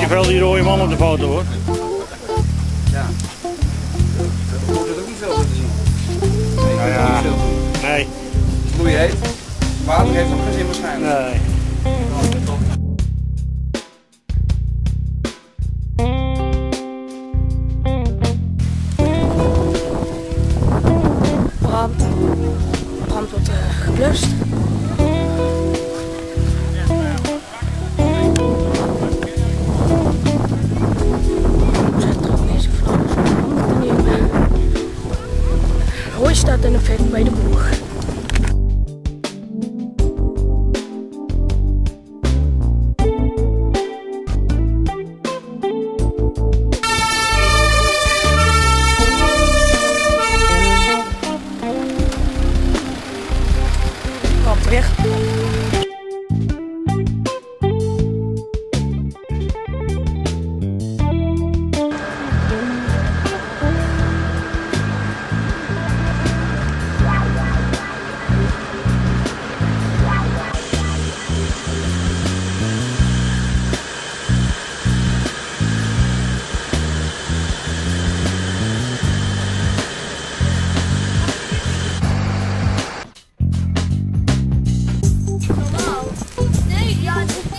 niet te die rode man op de foto hoor. Ja. Ook niet veel te zien. Nee. Het nou is heet. Water heeft nog geen zin waarschijnlijk. Nee. Brand. Brand wordt uh, geblust. బయట Hey.